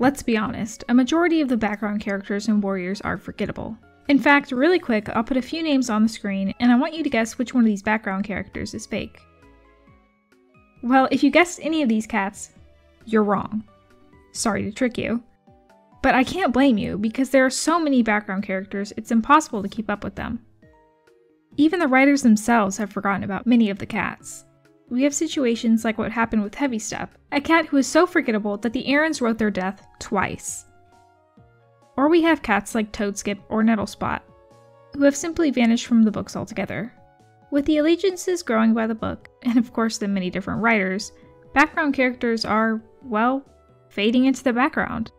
Let's be honest, a majority of the background characters in Warriors are forgettable. In fact, really quick, I'll put a few names on the screen and I want you to guess which one of these background characters is fake. Well, if you guessed any of these cats, you're wrong. Sorry to trick you. But I can't blame you because there are so many background characters, it's impossible to keep up with them. Even the writers themselves have forgotten about many of the cats. We have situations like what happened with Heavy Step, a cat who is so forgettable that the Erins wrote their death twice. Or we have cats like Toadskip or Nettlespot, who have simply vanished from the books altogether. With the allegiances growing by the book, and of course the many different writers, background characters are, well, fading into the background.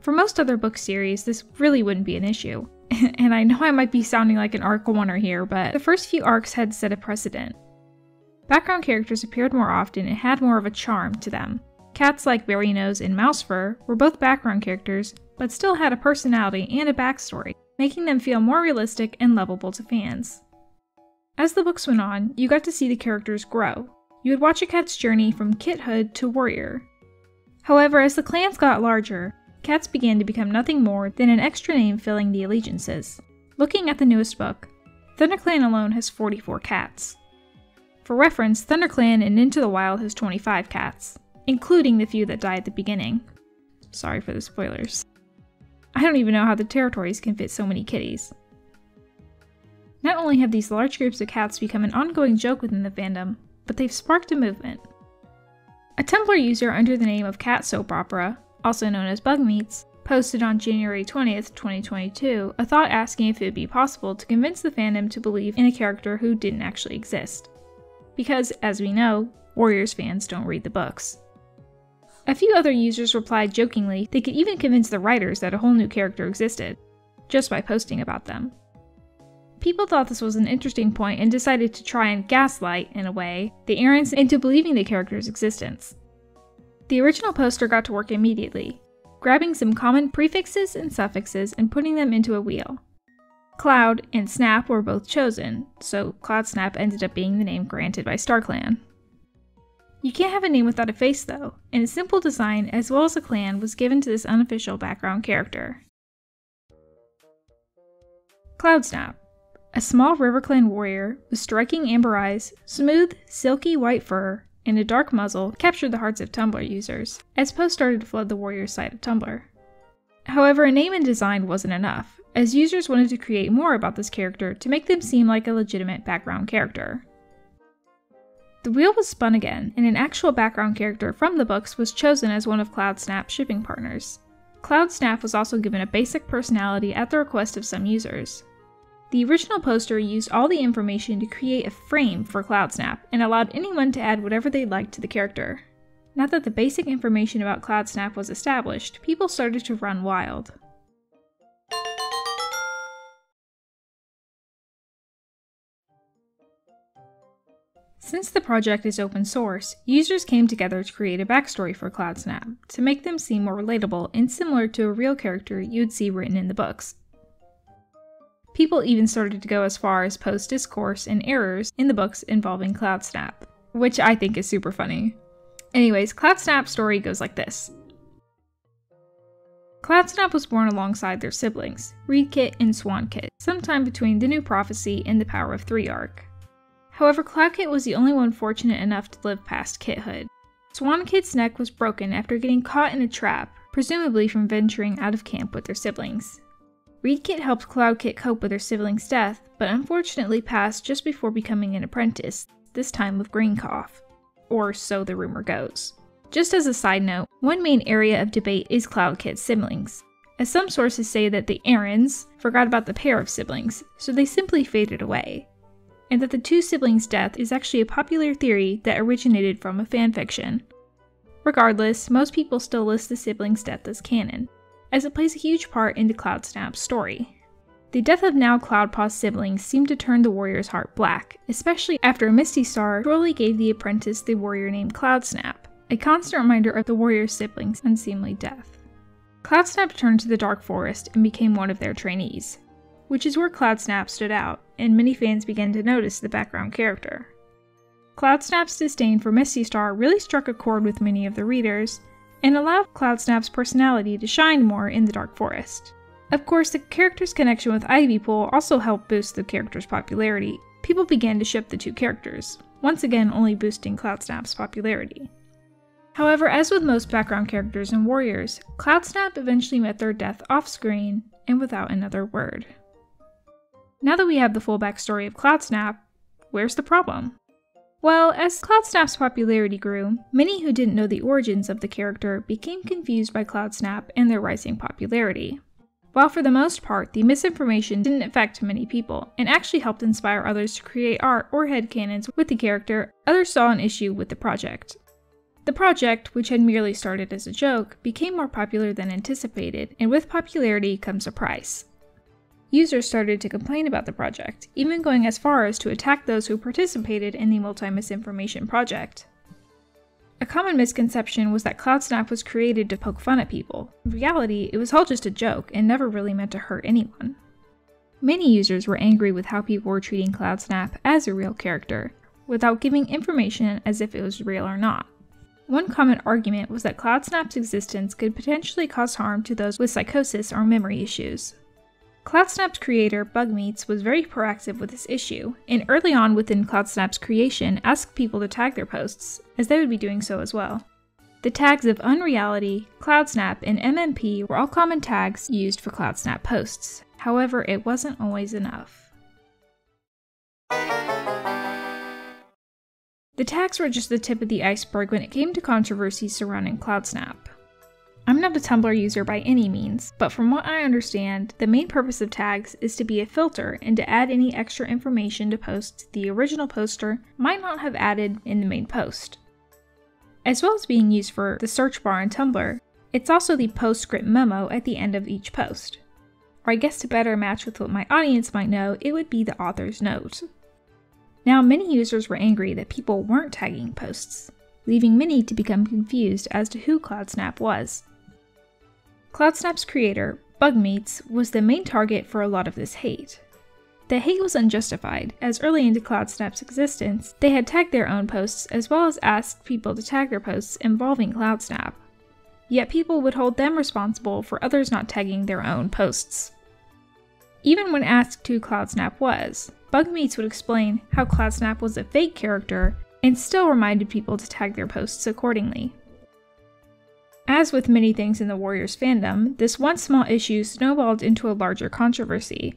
For most other book series, this really wouldn't be an issue. and I know I might be sounding like an arc oner here, but the first few arcs had set a precedent. Background characters appeared more often and had more of a charm to them. Cats like Berrynose and Mousefur were both background characters, but still had a personality and a backstory, making them feel more realistic and lovable to fans. As the books went on, you got to see the characters grow. You would watch a cat's journey from kithood to warrior. However, as the clans got larger, cats began to become nothing more than an extra name filling the allegiances. Looking at the newest book, ThunderClan alone has 44 cats. For reference, ThunderClan in Into the Wild has 25 cats, including the few that die at the beginning. Sorry for the spoilers. I don't even know how the territories can fit so many kitties. Not only have these large groups of cats become an ongoing joke within the fandom, but they've sparked a movement. A Tumblr user under the name of Cat Soap Opera, also known as Bugmeats, posted on January 20th, 2022, a thought asking if it would be possible to convince the fandom to believe in a character who didn't actually exist because, as we know, Warriors fans don't read the books. A few other users replied jokingly they could even convince the writers that a whole new character existed, just by posting about them. People thought this was an interesting point and decided to try and gaslight, in a way, the Erins into believing the character's existence. The original poster got to work immediately, grabbing some common prefixes and suffixes and putting them into a wheel. Cloud and Snap were both chosen, so Cloud Snap ended up being the name granted by StarClan. You can't have a name without a face though, and a simple design as well as a clan was given to this unofficial background character. Cloud Snap, a small RiverClan warrior with striking amber eyes, smooth, silky white fur, and a dark muzzle captured the hearts of Tumblr users, as posts started to flood the warrior's side of Tumblr. However, a name and design wasn't enough, as users wanted to create more about this character to make them seem like a legitimate background character. The wheel was spun again, and an actual background character from the books was chosen as one of Cloud Snap's shipping partners. Cloud Snap was also given a basic personality at the request of some users. The original poster used all the information to create a frame for Cloud Snap and allowed anyone to add whatever they liked to the character. Now that the basic information about Cloud Snap was established, people started to run wild. Since the project is open source, users came together to create a backstory for Cloud Snap to make them seem more relatable and similar to a real character you'd see written in the books. People even started to go as far as post discourse and errors in the books involving Cloud Snap, which I think is super funny. Anyways, Cloud Snap's story goes like this. Cloud Snap was born alongside their siblings, Reedkit and Swankit, sometime between the New Prophecy and the Power of Three arc. However, Cloudkit was the only one fortunate enough to live past kithood. Swankit's neck was broken after getting caught in a trap, presumably from venturing out of camp with their siblings. Reedkit helped Cloudkit cope with her sibling's death, but unfortunately passed just before becoming an apprentice, this time with Greencough. Or so the rumor goes. Just as a side note, one main area of debate is Cloudkit's siblings, as some sources say that the Erins forgot about the pair of siblings, so they simply faded away and that the two siblings' death is actually a popular theory that originated from a fanfiction. Regardless, most people still list the siblings' death as canon, as it plays a huge part into Cloud Snap's story. The death of now Cloudpaw's siblings seemed to turn the warrior's heart black, especially after Misty Star cruelly gave the apprentice the warrior name Cloud Snap, a constant reminder of the warrior's siblings' unseemly death. Cloud Snap turned to the Dark Forest and became one of their trainees, which is where Cloud Snap stood out, and many fans began to notice the background character. Cloud Snap's disdain for Misty Star really struck a chord with many of the readers, and allowed Cloudsnap's personality to shine more in the Dark Forest. Of course, the character's connection with Ivypool also helped boost the character's popularity. People began to ship the two characters, once again only boosting Cloudsnap's popularity. However, as with most background characters and warriors, Cloudsnap eventually met their death off screen and without another word. Now that we have the full backstory of Cloudsnap, where's the problem? Well, as Cloudsnap's popularity grew, many who didn't know the origins of the character became confused by Cloudsnap and their rising popularity. While for the most part, the misinformation didn't affect many people, and actually helped inspire others to create art or headcanons with the character, others saw an issue with the project. The project, which had merely started as a joke, became more popular than anticipated, and with popularity comes a price. Users started to complain about the project, even going as far as to attack those who participated in the multi misinformation project. A common misconception was that CloudSnap was created to poke fun at people. In reality, it was all just a joke and never really meant to hurt anyone. Many users were angry with how people were treating CloudSnap as a real character, without giving information as if it was real or not. One common argument was that CloudSnap's existence could potentially cause harm to those with psychosis or memory issues. CloudSnap's creator, Bugmeats, was very proactive with this issue, and early on within CloudSnap's creation asked people to tag their posts, as they would be doing so as well. The tags of Unreality, CloudSnap, and MMP were all common tags used for CloudSnap posts. However, it wasn't always enough. The tags were just the tip of the iceberg when it came to controversies surrounding CloudSnap. I'm not a Tumblr user by any means, but from what I understand, the main purpose of tags is to be a filter and to add any extra information to posts the original poster might not have added in the main post. As well as being used for the search bar in Tumblr, it's also the postscript memo at the end of each post. Or I guess to better match with what my audience might know, it would be the author's note. Now, many users were angry that people weren't tagging posts, leaving many to become confused as to who CloudSnap was. CloudSnap's creator, Bugmeats, was the main target for a lot of this hate. The hate was unjustified, as early into CloudSnap's existence, they had tagged their own posts as well as asked people to tag their posts involving CloudSnap. Yet people would hold them responsible for others not tagging their own posts. Even when asked who CloudSnap was, Bugmeats would explain how CloudSnap was a fake character and still reminded people to tag their posts accordingly. As with many things in the Warriors fandom, this one small issue snowballed into a larger controversy,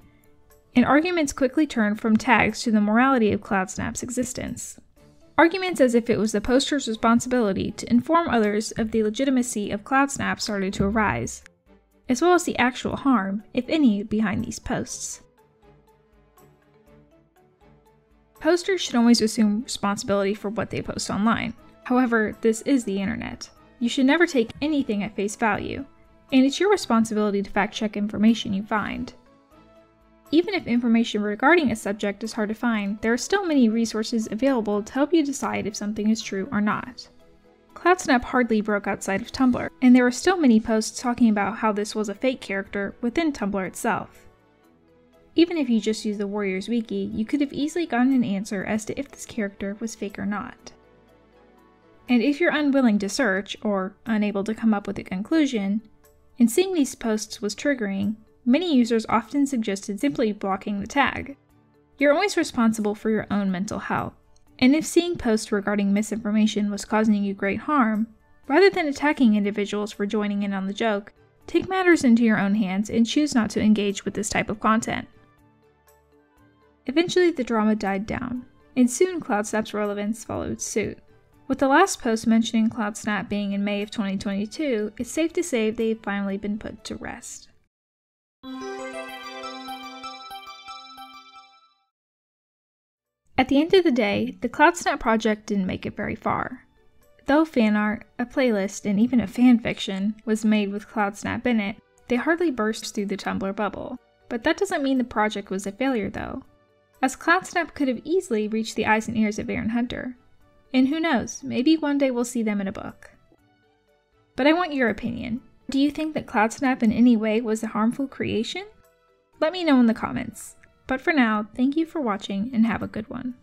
and arguments quickly turned from tags to the morality of CloudSnap's existence. Arguments as if it was the poster's responsibility to inform others of the legitimacy of CloudSnap started to arise, as well as the actual harm, if any, behind these posts. Posters should always assume responsibility for what they post online. However, this is the internet. You should never take anything at face value, and it's your responsibility to fact check information you find. Even if information regarding a subject is hard to find, there are still many resources available to help you decide if something is true or not. CloudSnap hardly broke outside of Tumblr, and there are still many posts talking about how this was a fake character within Tumblr itself. Even if you just use the Warriors Wiki, you could have easily gotten an answer as to if this character was fake or not. And if you're unwilling to search, or unable to come up with a conclusion, and seeing these posts was triggering, many users often suggested simply blocking the tag. You're always responsible for your own mental health, and if seeing posts regarding misinformation was causing you great harm, rather than attacking individuals for joining in on the joke, take matters into your own hands and choose not to engage with this type of content. Eventually, the drama died down, and soon CloudSnap's relevance followed suit. With the last post mentioning CloudSnap being in May of 2022, it's safe to say they've finally been put to rest. At the end of the day, the CloudSnap project didn't make it very far. Though fan art, a playlist, and even a fanfiction was made with CloudSnap in it, they hardly burst through the Tumblr bubble. But that doesn't mean the project was a failure though, as CloudSnap could have easily reached the eyes and ears of Erin Hunter, and who knows, maybe one day we'll see them in a book. But I want your opinion. Do you think that CloudSnap in any way was a harmful creation? Let me know in the comments. But for now, thank you for watching and have a good one.